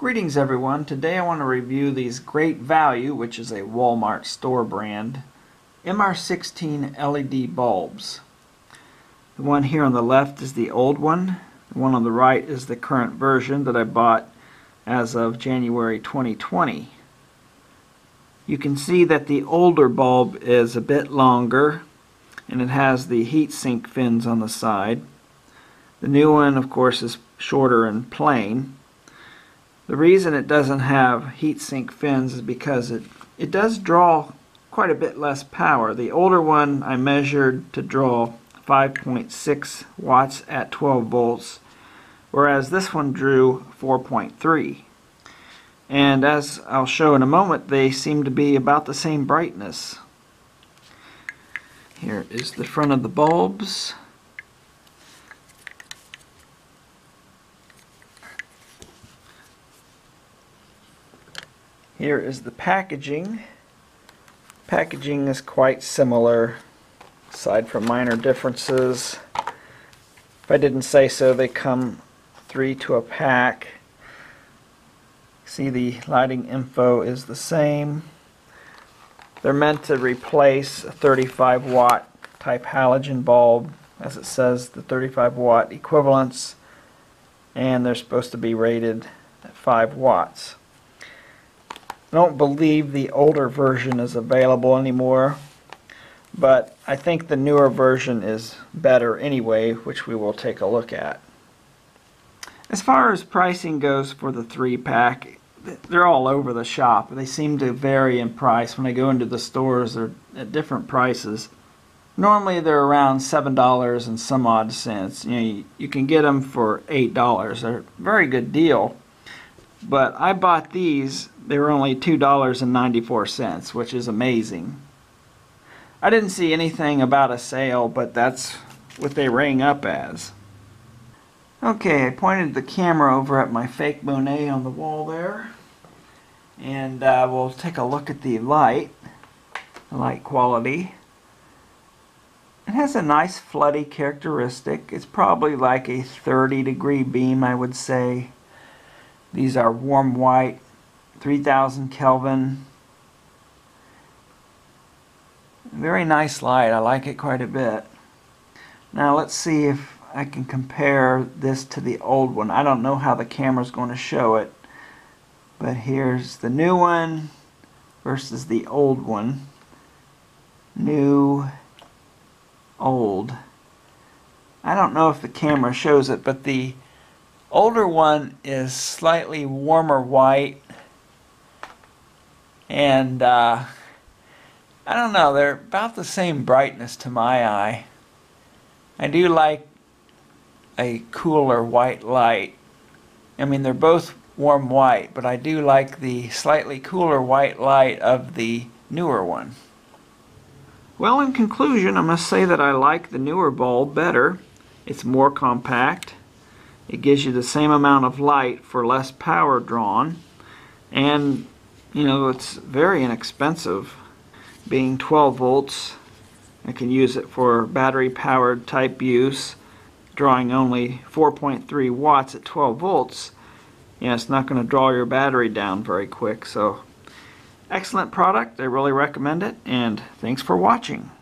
Greetings everyone. Today I want to review these Great Value, which is a Walmart store brand, MR16 LED bulbs. The one here on the left is the old one. The one on the right is the current version that I bought as of January 2020. You can see that the older bulb is a bit longer and it has the heat sink fins on the side. The new one of course is shorter and plain. The reason it doesn't have heatsink fins is because it, it does draw quite a bit less power. The older one I measured to draw 5.6 watts at 12 volts, whereas this one drew 4.3. And as I'll show in a moment, they seem to be about the same brightness. Here is the front of the bulbs. Here is the packaging. Packaging is quite similar, aside from minor differences. If I didn't say so, they come three to a pack. See the lighting info is the same. They're meant to replace a 35 watt type halogen bulb, as it says the 35 watt equivalents, and they're supposed to be rated at 5 watts. I don't believe the older version is available anymore, but I think the newer version is better anyway, which we will take a look at. As far as pricing goes for the three pack, they're all over the shop. They seem to vary in price. When I go into the stores, they're at different prices. Normally they're around $7 and some odd cents. You know, you, you can get them for $8. They're a very good deal. But I bought these, they were only $2.94, which is amazing. I didn't see anything about a sale, but that's what they rang up as. Okay, I pointed the camera over at my fake Monet on the wall there. And uh, we'll take a look at the light, the light quality. It has a nice floody characteristic. It's probably like a 30 degree beam, I would say. These are warm white, 3000 Kelvin. Very nice light. I like it quite a bit. Now let's see if I can compare this to the old one. I don't know how the camera's going to show it. But here's the new one versus the old one. New, old. I don't know if the camera shows it, but the older one is slightly warmer white. And uh, I don't know they're about the same brightness to my eye. I do like a cooler white light. I mean they're both warm white but I do like the slightly cooler white light of the newer one. Well in conclusion I must say that I like the newer bulb better. It's more compact it gives you the same amount of light for less power drawn. And you know it's very inexpensive being 12 volts. I can use it for battery powered type use drawing only 4.3 watts at 12 volts. Yeah it's not going to draw your battery down very quick so. Excellent product I really recommend it and thanks for watching